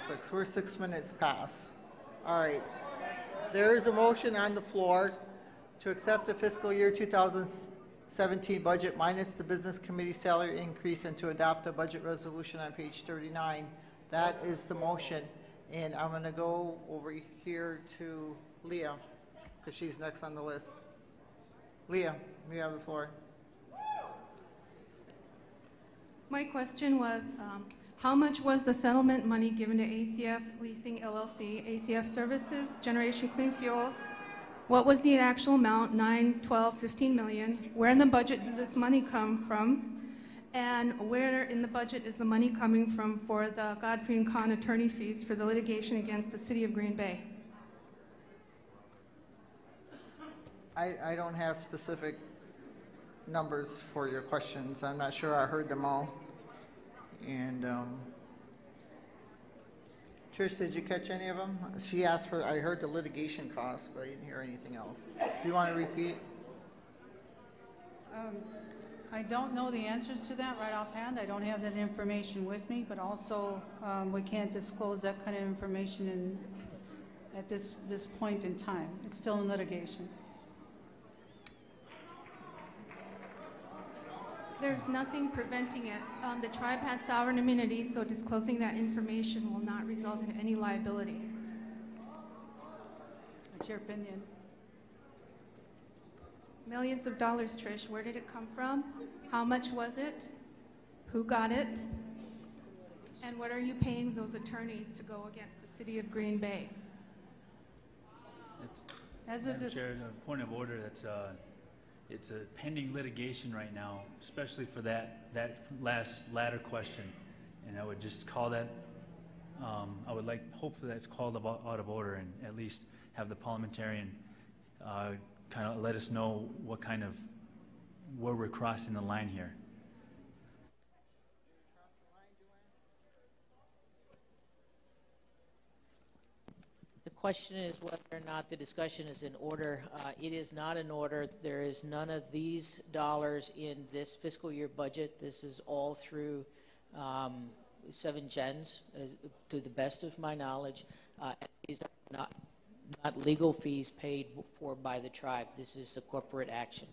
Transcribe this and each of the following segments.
six. We're six minutes past. All right. There is a motion on the floor to accept the fiscal year 2017 budget minus the business committee salary increase and to adopt a budget resolution on page 39. That is the motion. And I'm going to go over here to Leah, because she's next on the list. Leah, you have the floor. My question was, um, how much was the settlement money given to ACF Leasing LLC, ACF Services, Generation Clean Fuels? What was the actual amount, 9, 12, 15 million? Where in the budget did this money come from? And where in the budget is the money coming from for the Godfrey and Kahn attorney fees for the litigation against the city of Green Bay? I, I don't have specific numbers for your questions. I'm not sure I heard them all. And, um, Trish, did you catch any of them? She asked for, I heard the litigation costs, but I didn't hear anything else. Do you want to repeat? Um, I don't know the answers to that right offhand. I don't have that information with me, but also, um, we can't disclose that kind of information in, at this, this point in time. It's still in litigation. There's nothing preventing it. Um, The tribe has sovereign immunity, so disclosing that information will not result in any liability. What's your opinion? Millions of dollars, Trish. Where did it come from? How much was it? Who got it? And what are you paying those attorneys to go against the city of Green Bay? It's, As a, Madam dis- Chair, a point of order, that's, uh, it's a pending litigation right now, especially for that, that last latter question. And I would just call that, um, I would like, hopefully that's called out of order and at least have the parliamentarian, uh, kind of let us know what kind of, where we're crossing the line here. The question is whether or not the discussion is in order. Uh, It is not in order. There is none of these dollars in this fiscal year budget. This is all through um, Seven Gens, uh, to the best of my knowledge. Uh, These are not, not legal fees paid for by the tribe. This is a corporate action.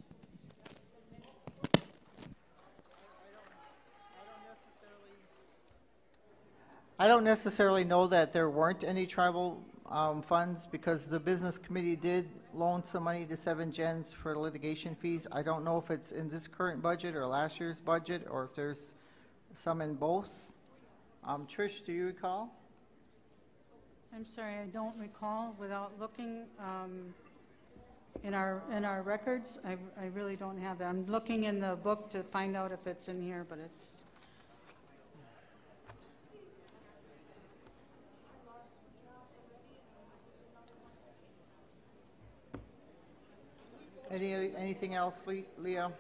I don't necessarily know that there weren't any tribal um, funds because the business committee did loan some money to Seven Gens for litigation fees. I don't know if it's in this current budget or last year's budget or if there's some in both. Um, Trish, do you recall? I'm sorry, I don't recall without looking, um, in our, in our records. I, I really don't have that. I'm looking in the book to find out if it's in here, but it's, Any, anything else, Le- Leah?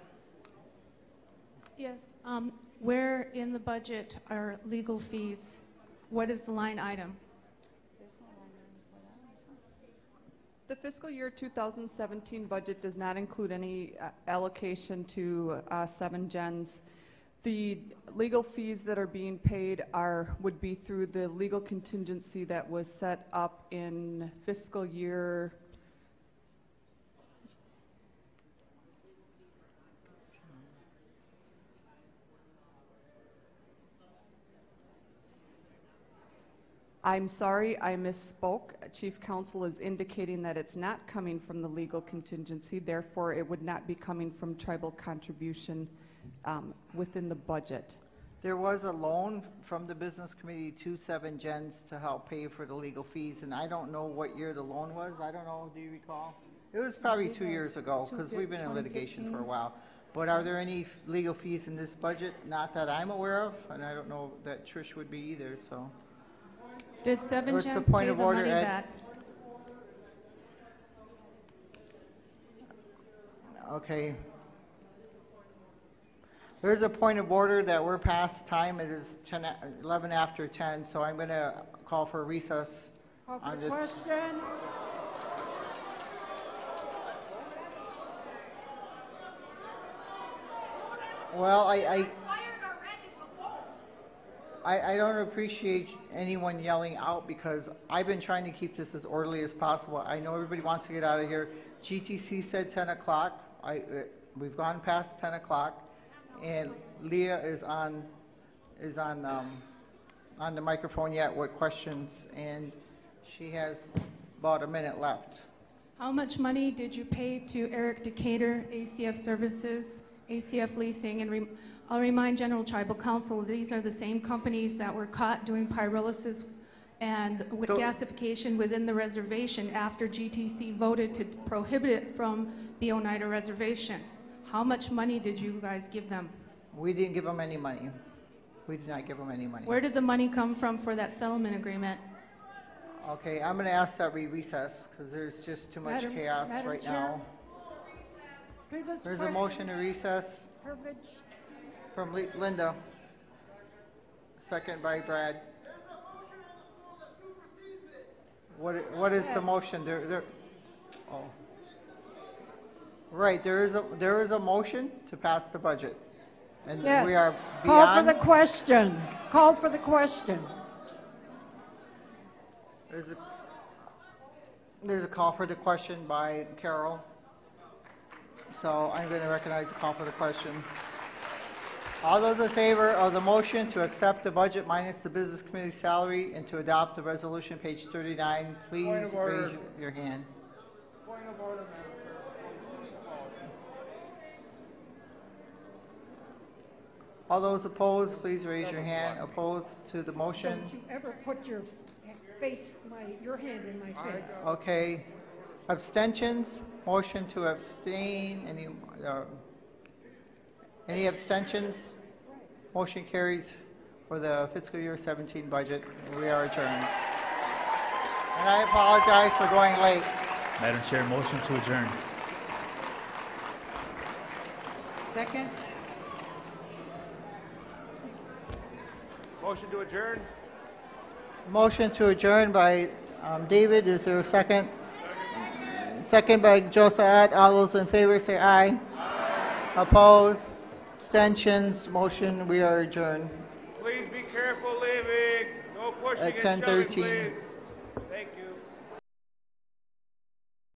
Yes, um, where in the budget are legal fees? What is the line item? The fiscal year 2017 budget does not include any uh, allocation to uh, Seven Gens. The legal fees that are being paid are, would be through the legal contingency that was set up in fiscal year, I'm sorry, I misspoke. Chief Counsel is indicating that it's not coming from the legal contingency, therefore it would not be coming from tribal contribution um, within the budget. There was a loan from the business committee to Seven Gens to help pay for the legal fees, and I don't know what year the loan was. I don't know, do you recall? It was probably believe two years ago, because we've been in litigation for a while. But are there any f- legal fees in this budget? Not that I'm aware of, and I don't know that Trish would be either, so. Did Seven What's the point pay of the order, money Ed? back? Okay. There's a point of order that we're past time. It is 10, 11 after 10, so I'm going to call for recess on this. question? Well, I, I, I, I don't appreciate anyone yelling out because I've been trying to keep this as orderly as possible. I know everybody wants to get out of here. GTC said ten o'clock. I, uh, we've gone past ten o'clock. And Leah is on, is on, um, on the microphone yet with questions, and she has about a minute left. How much money did you pay to Eric Decatur, ACF Services, ACF Leasing, and rem- I'll remind General Tribal Council, these are the same companies that were caught doing pyrolysis and with Don't- gasification within the reservation after GTC voted to prohibit it from the Oneida Reservation. How much money did you guys give them? We didn't give them any money. We did not give them any money. Where did the money come from for that settlement agreement? Okay, I'm gonna ask that we recess, because there's just too much Madam- chaos Madam right Chair? now. Privilege There's a motion to recess Privilege. from Li- Linda. Second by Brad. What, what is the Yes. motion? There, there, oh. Right, there is a, there is a motion to pass the budget. And we are Yes. Call for the beyond, question. Call for the question. there's a, there's a call for the question by Carol. So I'm gonna recognize the call for the question. All those in favor of the motion to accept the budget minus the business committee salary and to adopt the resolution, page 39, please raise your- your hand. All those opposed, please raise your hand. Opposed to the motion? Don't you ever put your face, my, your hand in my face. Okay. Abstentions? Motion to abstain. Any, uh, any abstentions? Motion carries for the fiscal year 17 budget. We are adjourned. And I apologize for going late. Madam Chair, motion to adjourn. Second? Motion to adjourn? Motion to adjourn by um, David. Is there a second? Second by Josephat. All those in favor say aye. Opposed? Abstentions? Motion, we are adjourned. Please be careful leaving. No pushing At and shoving, 10:13. please.